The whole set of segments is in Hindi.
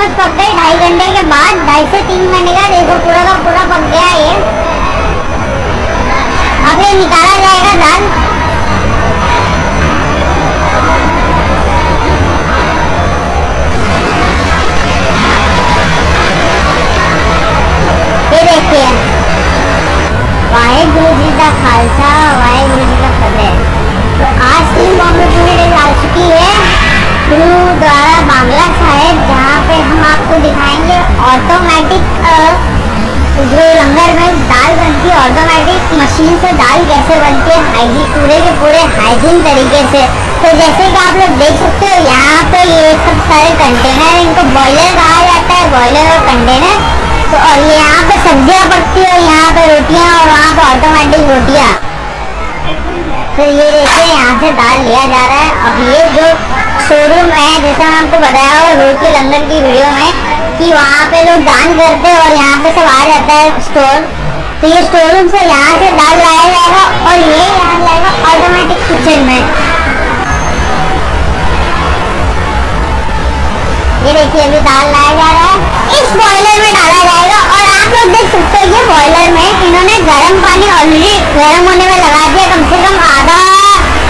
ऑलमोस्ट पक गए ढाई घंटे के बाद ढाई से तीन घंटे का देखो, पूरा का पूरा पक गया ये। अब ये निकाला जाएगा दाल से दाल कैसे बनती है? हाइजीन पूरे के पूरे हाइजीन तरीके से। तो जैसे कि आप लोग देख सकते हो, यहाँ पे ये सब सारे कंटेनर इनको बॉयलर कहा जाता है बॉयलर और कंटेनर तो और यहाँ पे सब्ज़ियाँ पकती है यहाँ पे रोटियाँ, और वहाँ पे ऑटोमेटिक रोटियाँ। तो ये देखिए, यहाँ से दाल लिया जा रहा है। अब ये जो शोरूम है, जैसे मैं आपको बताया हुआ रोटी लंदन की वीडियो में, कि वहाँ पे लोग दान करते हैं, और यहाँ पे सब आ जाता है स्टोर तो ये स्टोर रूम से यहाँ से दाल लाया जाएगा और ये यहाँ जाएगा ऑटोमेटिक किचन में। ये देखिए, अभी दाल लाया जा रहा है। इस बॉयलर में डाला जाएगा और आप लोग देख सकते हो, ये बॉयलर में इन्होंने गर्म पानी ऑलरेडी गर्म होने में लगा दिया। कम से कम आधा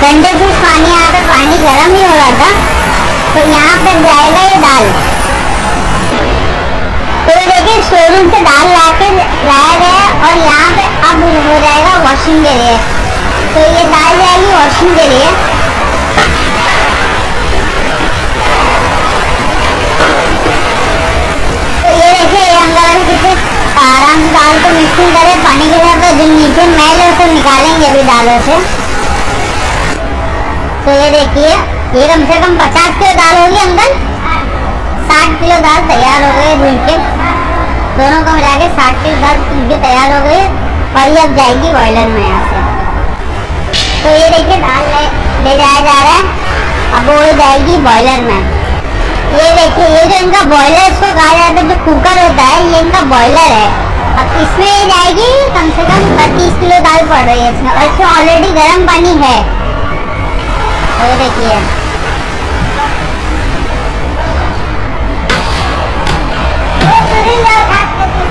घंटे से पानी यहाँ पे पानी गर्म ही हो रहा था। तो यहाँ पे जाएगा ये दाल। स्कूल से दाल ला के लाया गया और यहाँ पे अब हो जाएगा वॉशिंग के लिए। तो ये दाल जाएगी वॉशिंग के लिए। तो ये देखिए हम लोग आराम से दाल को मिक्सिंग करें। पानी के साथ जो नीचे। मैल है उसको निकालेंगे अभी दालों से। तो ये देखिए, ये कम से कम पचास किलो दाल होगी अंदर। साठ किलो दाल तैयार हो गई धुल के दोनों को मिला के साठ के बाद खुशबू तैयार हो गई और ये अब जाएगी बॉयलर में यहाँ से। तो ये देखिए दाल ले ले जाया जा रहा है। अब वो जाएगी बॉयलर में। ये देखिए, ये जो इनका बॉयलर इसको कहा जाता है, जो कुकर होता है, ये इनका बॉयलर है। अब इसमें ये जाएगी, कम से कम पच्चीस किलो दाल पड़ रही है इसमें। और इसमें ऑलरेडी गर्म पानी है। तो ये देखिए। सुनील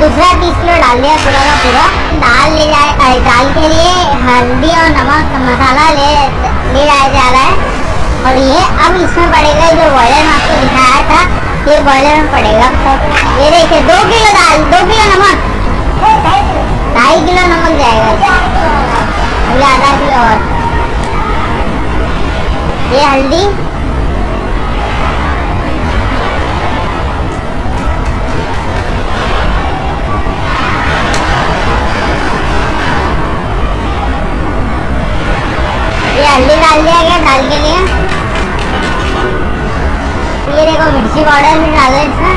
दूसरा पीस किलो डाल दिया पूरा का पूरा। दाल ले जा दाल के लिए हल्दी और नमक मसाला ले ले जाया जा रहा है। और ये अब इसमें पड़ेगा जो बॉयलर में आपको दिखाया था, ये बॉयलर में पड़ेगा। ये देखिए, दो किलो दाल, दो किलो नमक। ढाई किलो नमक जाएगा। आधा किलो और। ये हल्दी मिरची पावडर घालायचं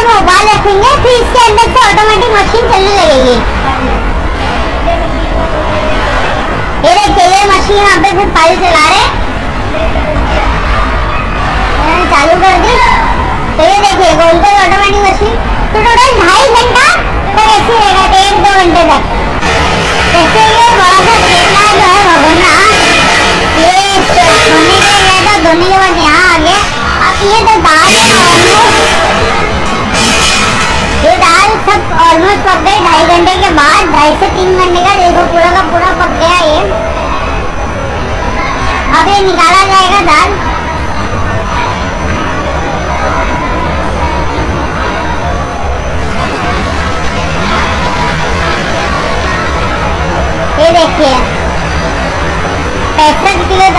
पे मोबाइल रखेंगे फिर इसके अंदर से ऑटोमेटिक मशीन चलने लगेगी ये देखिए ये मशीन यहाँ पे फिर पानी चला रहे हैं।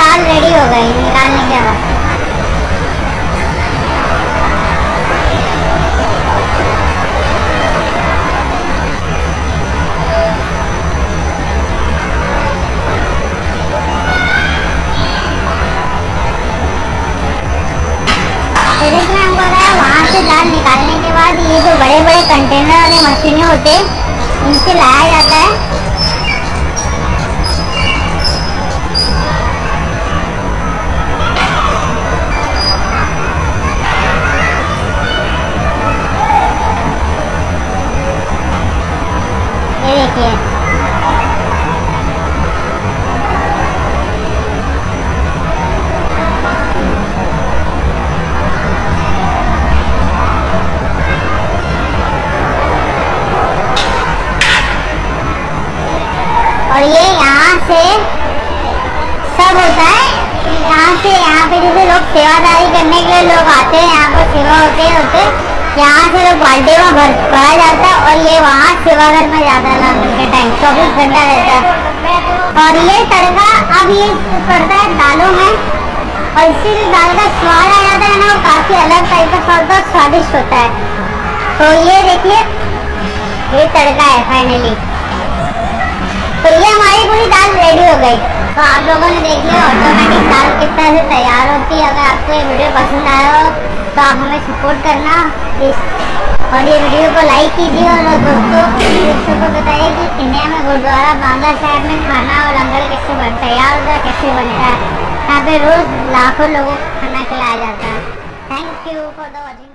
दाल रेडी हो गई, निकालने के बाद। दाल निकालने के बाद ये जो बड़े बड़े कंटेनर वाले मशीनें होते हैं, इनसे लाया जाता है। सब होता है। यहाँ से, यहाँ पे जैसे लोग सेवादारी करने के लिए लोग आते हैं, यहाँ पर सेवा होते होते यहाँ से लोग बाल्टी में भर, भरा जाता है और ये वहाँ सेवाघर में जाता है के टाइम चौबीस घंटा रहता है। और ये तड़का, अब ये पड़ता है दालों में। और इसीलिए दाल का स्वाद आ जाता है ना, वो काफ़ी अलग टाइप का स्वाद और स्वादिष्ट होता है। तो ये देखिए, ये तड़का है फाइनली तो ये हमारी पूरी दाल रेडी हो गई। तो आप लोगों ने देख लिया ऑटोमेटिक दाल किस तरह से तैयार होती है। अगर आपको ये वीडियो पसंद आया हो तो आप हमें सपोर्ट करना। और ये वीडियो को लाइक कीजिए और दोस्तों दोस्तों को बताइए कि इंडिया में गुरुद्वारा बांग्ला साहब में खाना और लंगर कैसे बन, तैयार होता है, कैसे बनता है। यहाँ पे रोज लाखों लोगों को खाना खिलाया जाता है। Thank you for the watching